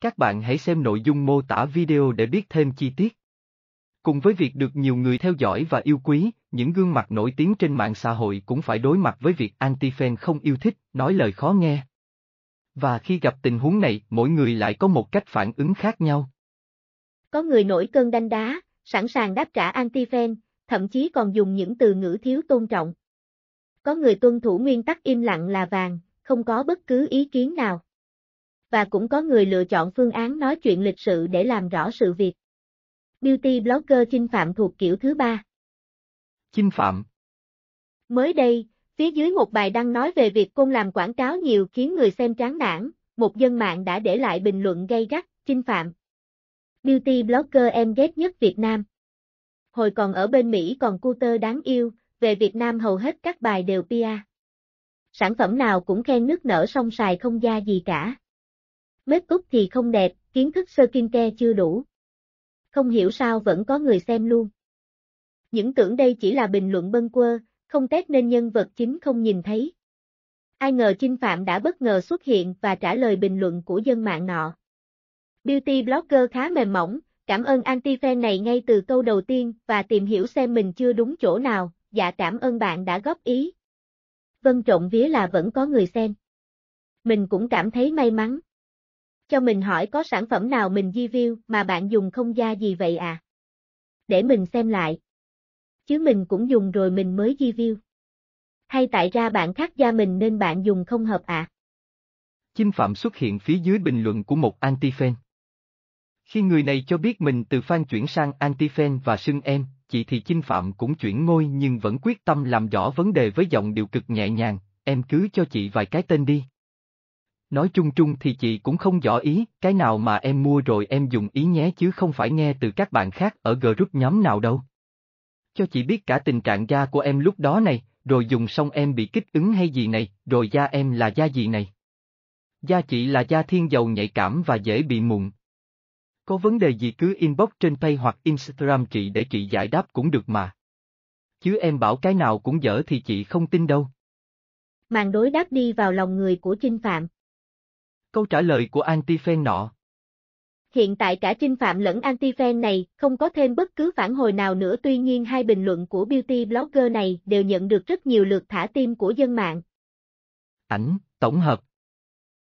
Các bạn hãy xem nội dung mô tả video để biết thêm chi tiết. Cùng với việc được nhiều người theo dõi và yêu quý, những gương mặt nổi tiếng trên mạng xã hội cũng phải đối mặt với việc anti-fan không yêu thích, nói lời khó nghe. Và khi gặp tình huống này, mỗi người lại có một cách phản ứng khác nhau. Có người nổi cơn đanh đá, sẵn sàng đáp trả anti-fan, thậm chí còn dùng những từ ngữ thiếu tôn trọng. Có người tuân thủ nguyên tắc im lặng là vàng, không có bất cứ ý kiến nào. Và cũng có người lựa chọn phương án nói chuyện lịch sự để làm rõ sự việc. Beauty blogger chinh phạm thuộc kiểu thứ ba. Chinh phạm Mới đây, phía dưới một bài đăng nói về việc cung làm quảng cáo nhiều khiến người xem tráng nản, một dân mạng đã để lại bình luận gây gắt, chinh phạm. Beauty blogger em ghét nhất Việt Nam. Hồi còn ở bên Mỹ còn cuter đáng yêu, về Việt Nam hầu hết các bài đều PR. Sản phẩm nào cũng khen nước nở song xài không da gì cả. Make up thì không đẹp, kiến thức sơ kim ke chưa đủ. Không hiểu sao vẫn có người xem luôn. Những tưởng đây chỉ là bình luận bâng quơ, không test nên nhân vật chính không nhìn thấy. Ai ngờ Trinh Phạm đã bất ngờ xuất hiện và trả lời bình luận của dân mạng nọ. Beauty blogger khá mềm mỏng, cảm ơn anti-fan này ngay từ câu đầu tiên và tìm hiểu xem mình chưa đúng chỗ nào, dạ cảm ơn bạn đã góp ý. Vân trộn vía là vẫn có người xem. Mình cũng cảm thấy may mắn. Cho mình hỏi có sản phẩm nào mình review mà bạn dùng không da gì vậy à? Để mình xem lại. Chứ mình cũng dùng rồi mình mới review. Hay tại ra bạn khác da mình nên bạn dùng không hợp à? Chinh phạm xuất hiện phía dưới bình luận của một anti-fan. Khi người này cho biết mình từ fan chuyển sang anti-fan và xưng em, chị thì chinh phạm cũng chuyển ngôi nhưng vẫn quyết tâm làm rõ vấn đề với giọng điệu cực nhẹ nhàng, em cứ cho chị vài cái tên đi. Nói chung chung thì chị cũng không rõ ý, cái nào mà em mua rồi em dùng ý nhé chứ không phải nghe từ các bạn khác ở group nhóm nào đâu. Cho chị biết cả tình trạng da của em lúc đó này, rồi dùng xong em bị kích ứng hay gì này, rồi da em là da gì này. Da chị là da thiên dầu nhạy cảm và dễ bị mụn. Có vấn đề gì cứ inbox trên pay hoặc Instagram chị để chị giải đáp cũng được mà. Chứ em bảo cái nào cũng dở thì chị không tin đâu. Màn đối đáp đi vào lòng người của Trinh Phạm. Câu trả lời của anti-fan nọ. Hiện tại cả Trinh Phạm lẫn anti-fan này không có thêm bất cứ phản hồi nào nữa tuy nhiên hai bình luận của beauty blogger này đều nhận được rất nhiều lượt thả tim của dân mạng. Ảnh, tổng hợp